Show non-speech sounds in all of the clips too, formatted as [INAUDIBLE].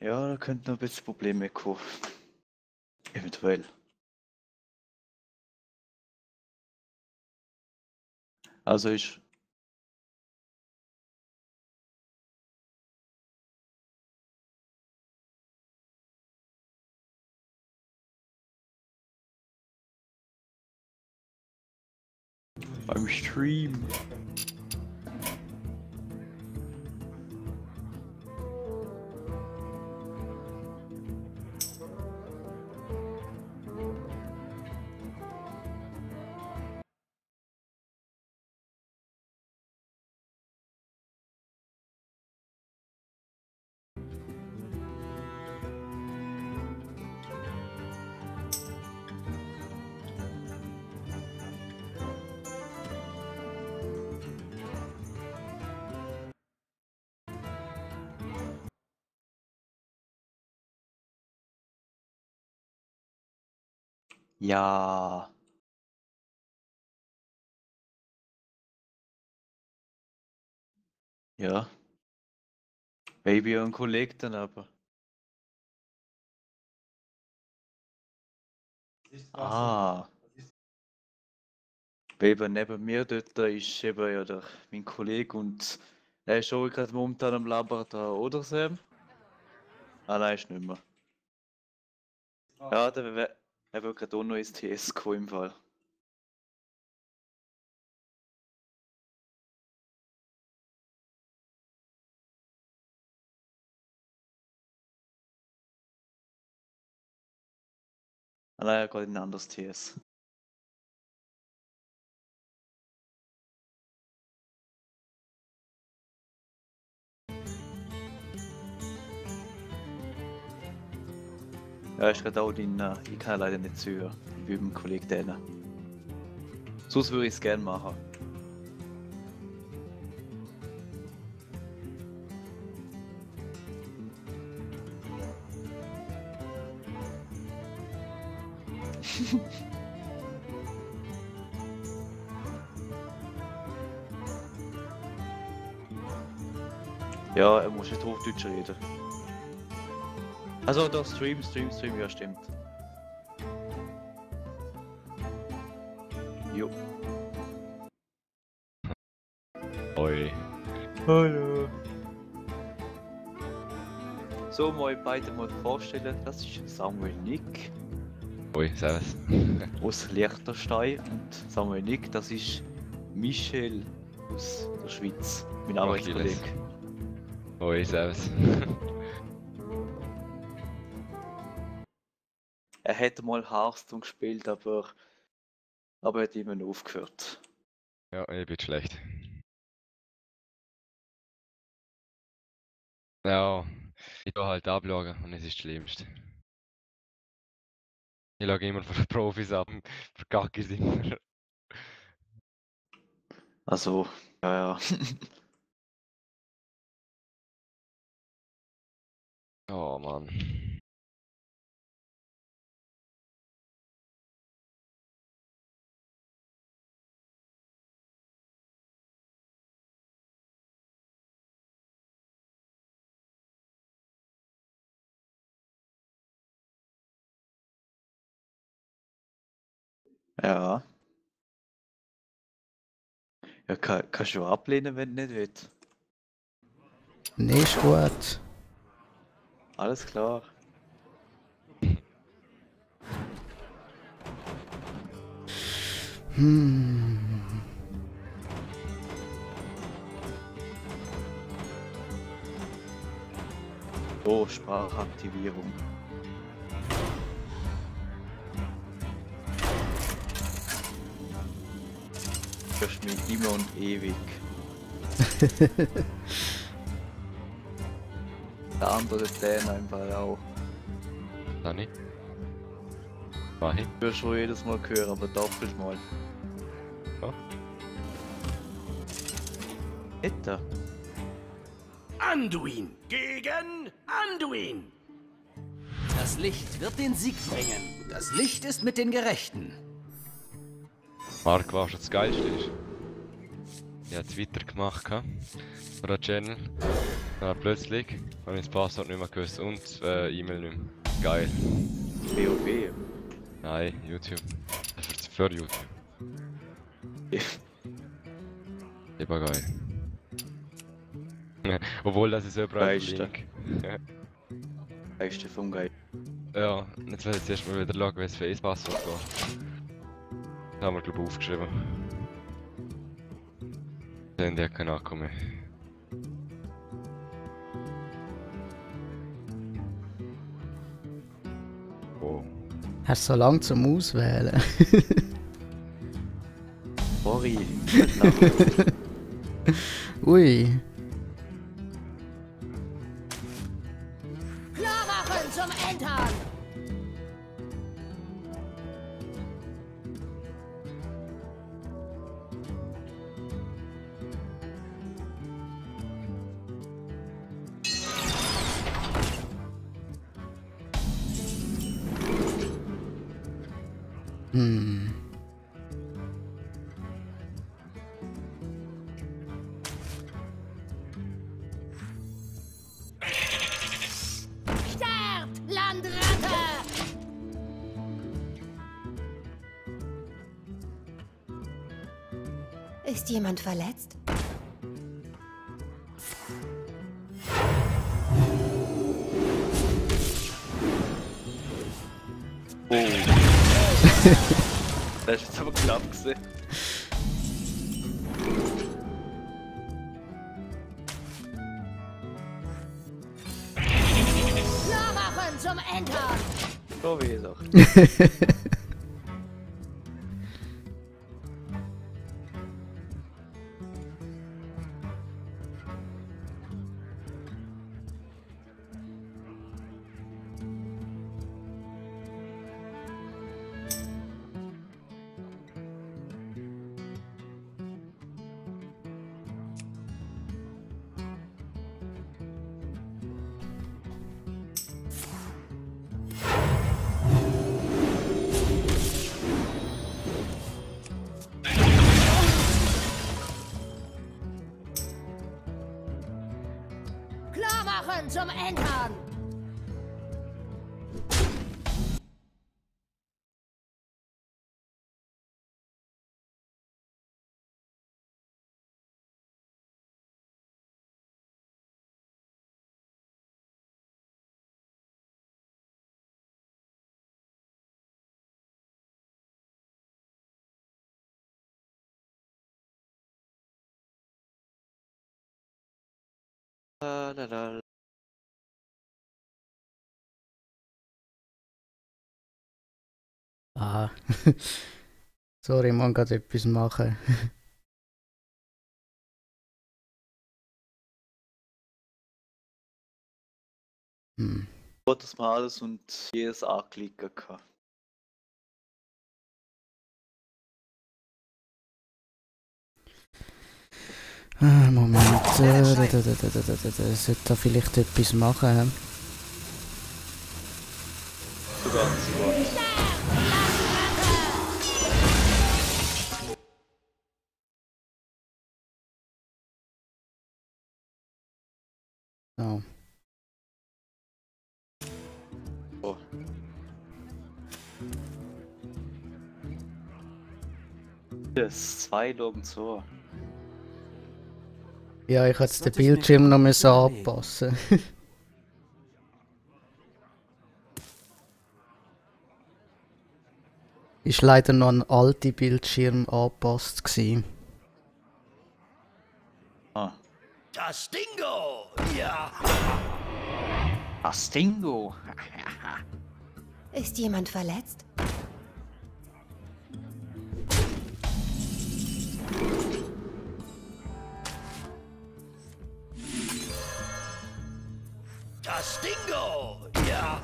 Ja, da könnte noch ein bisschen Probleme kommen. Eventuell. Also ist. Beim Stream. Ja. Ja. Baby und Kollege dann aber. Ah. Baby neben mir dort ist eben ja der, mein Kollege und er ist auch gerade momentan am Labor da, oder Sam? Ah nein, ist nicht mehr. Ja, der er wird gerade auch noch TS kommen im Fall. Ah nein, er geht in ein anderes TS. Ja, ist gerade auch in, äh, ich kann leider nicht zuhören. Ich mit dem Kollegen denen. Sonst würde ich es gerne machen. [LAUGHS] ja, er muss nicht Hochdeutsch reden. Also doch, Stream, Stream, Stream, ja stimmt. Jo. Oi. Hallo. So, mal beide mal vorstellen, das ist Samuel Nick Oi, servus. [LAUGHS] aus Liechtenstein und Samuel Nick, das ist Michel aus der Schweiz, mein Arbeitskollege. Oi, servus. [LAUGHS] Er hätte mal Hearthstone gespielt, aber, aber er hat immer noch aufgehört. ja, ich bin schlecht. Ja, ich tue halt abschauen und es ist das Schlimmste. Ich schaue immer von den Profis ab und verkacke es immer. Also, ja, ja. [LAUGHS] Oh Mann. Ja. Ja, kann, kannst du ablehnen, wenn du nicht willst. Nee, ist gut. Alles klar. Hm. Oh, Sprachaktivierung. Mich immer und ewig. [LAUGHS] Der andere den einfach auch. Dani? Mach ich? Ich würde schon jedes Mal hören, aber doppelt mal. Ja. Etwa. Anduin gegen Anduin. Das Licht wird den Sieg bringen. Das Licht ist mit den Gerechten. Mark, was schon das Geilste ist? Ich habe Twitter gemacht, für den Channel. Dann plötzlich habe ich das Passwort nicht mehr gewusst und äh, E-Mail nicht mehr. Geil. WoW. Nein, YouTube. Für, für YouTube. [LAUGHS] Lieber geil. [LAUGHS] Obwohl das ist überall Geilste. Link. [LAUGHS] Geiste vom Geil. ja, jetzt will ich erst mal wieder schauen, wie es Face-Passwort geht. Das haben wir glaube ich aufgeschrieben in der kann auch kommen. Wow. Oh. Hast du so lange zum Auswählen? Sorry. [LAUGHS] [LAUGHS] Ui. Hm. Sterbt, Landratte! Ist jemand verletzt? Oh. Das ist jetzt aber knapp gewesen. Klar machen zum Entern! So wie doch. [LAUGHS] Waren zum Ändern! La, la, la, Aha. [LAUGHS] Sorry, ich muss gerade etwas machen. [LAUGHS] hm. Dass man alles und jedes anklicken kann. Ah, Moment, äh, da, da, da, sollte da vielleicht etwas machen. So. Das zwei Logen so. Ja, ich hätte den Bildschirm noch mal müssen anpassen. [LAUGHS] Ist leider noch ein alter Bildschirm angepasst gewesen. Ah. Das Dingo! Ja! Astingo. [LAUGHS] Ist jemand verletzt? Das Dingo! Ja!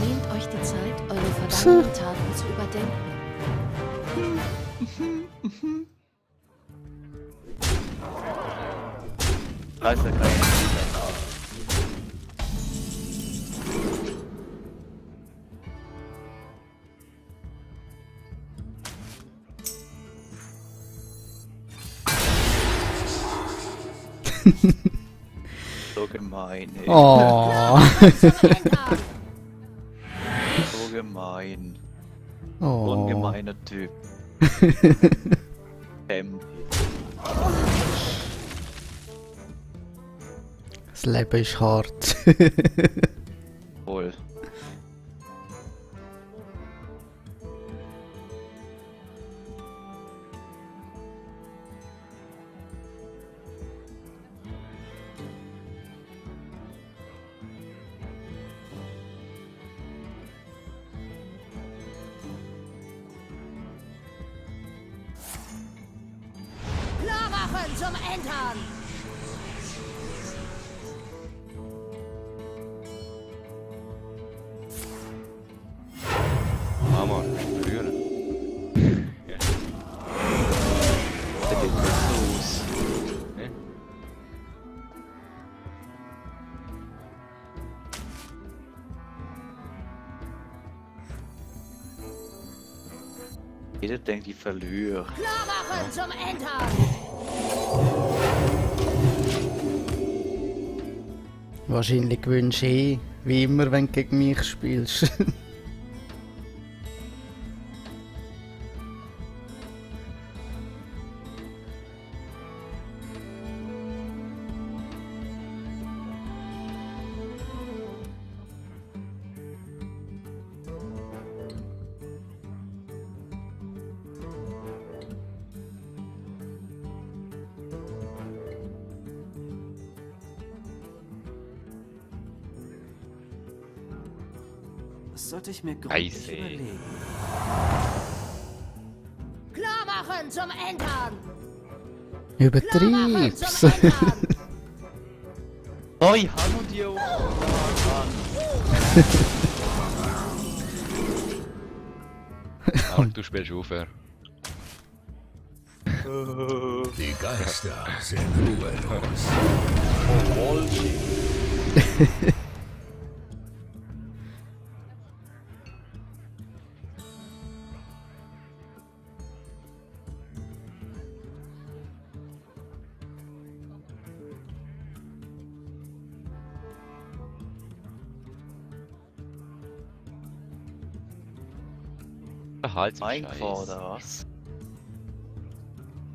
Nehmt euch die Zeit, eure vergangenen Taten zu überdenken. Da ist der kleine so gemein, ey. Oh. so gemein. Oh. Ungemeiner Typ. [LAUGHS] Das Leben ist hart. [LAUGHS] Machen zum Entern. Geht los. Ne? Jeder denkt, ich verliere. Klar machen zum Entern. Wahrscheinlich gewünsche eh, wie immer, wenn du gegen mich spielst. [LAUGHS] Das sollte ich mir gründlich Scheiße. überlegen. Klar machen zum Entern. Klar machen Übertreib's. zum Entern. [LAUGHS] Oh. [LAUGHS] Ach, du spielst aufhören. Die Geister sind ruhelos. [LAUGHS] Halt Scheiß. Gott, oder was?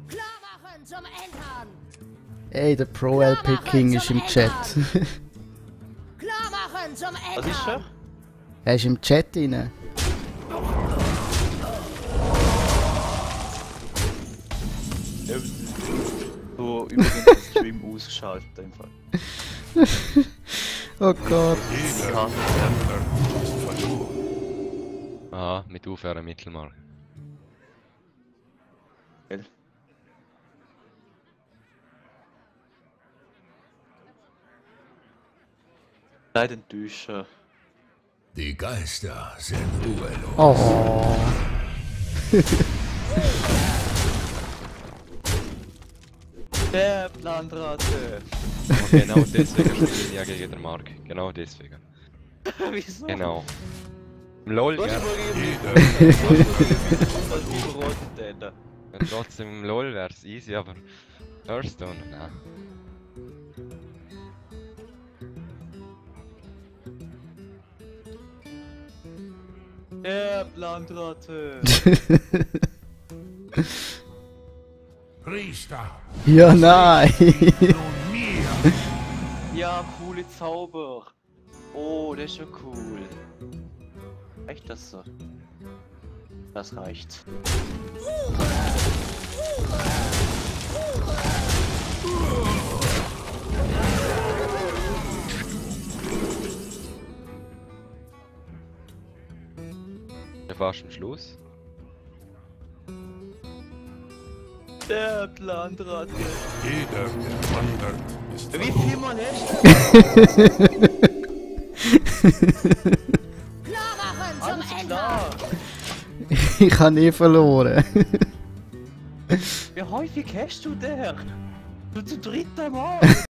Klar machen zum Entern. Ey, der Pro LP King ist im Chat. [LAUGHS] Klar machen zum Was ist er? Entern. er ist im Chat. Ja, So, übrigens den Stream [LAUGHS] ausgeschaltet einfach. Oh Gott. Aha, mit aufhören Mittelmark. Gell? Leider enttäuschen. Die Geister sind ruhelos. Oh. [LAUGHS] Der Plandrate! Und genau deswegen spiele ich ja gegen den Mark. Genau deswegen. [LAUGHS] Wieso? Genau. LOL, ja. [LAUGHS] [LAUGHS] Ja, trotzdem im LOL wär's easy, aber Hearthstone, nein. Der Plandrate! [LAUGHS] Priester, Ja, nein. Ja, coole Zauber! Oh, der ist ja cool. Reicht das so? Das reicht. Ja, fast am Schluss. Der Plandrate! Jeder, der wandert, ist Wie viel Mal [LAUGHS] hast [LAUGHS] ich habe nie verloren. Wie häufig hast du der? Du zum dritten Mal! [LAUGHS]